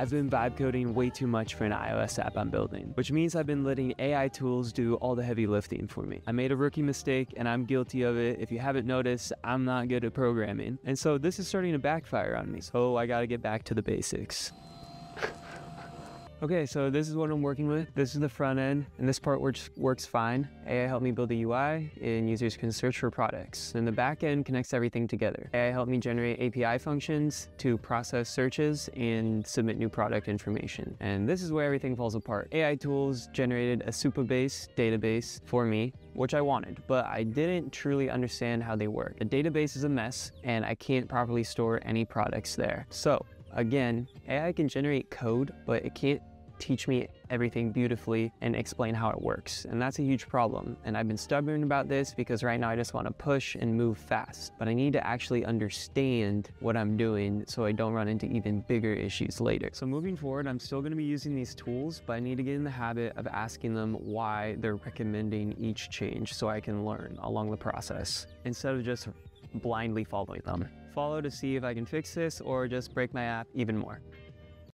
I've been vibe coding way too much for an iOS app I'm building, which means I've been letting AI tools do all the heavy lifting for me. I made a rookie mistake and I'm guilty of it. If you haven't noticed, I'm not good at programming. And so this is starting to backfire on me. So I gotta get back to the basics. Okay, so this is what I'm working with. This is the front end, and this part works, works fine. AI helped me build a UI, and users can search for products. And the back end connects everything together. AI helped me generate API functions to process searches and submit new product information. And this is where everything falls apart. AI tools generated a Supabase database for me, which I wanted, but I didn't truly understand how they work. The database is a mess, and I can't properly store any products there. So Again, AI can generate code, but it can't teach me everything beautifully and explain how it works. And that's a huge problem. And I've been stubborn about this because right now I just want to push and move fast. But I need to actually understand what I'm doing so I don't run into even bigger issues later. So moving forward, I'm still going to be using these tools, but I need to get in the habit of asking them why they're recommending each change so I can learn along the process instead of just blindly following them. Follow to see if I can fix this or just break my app even more.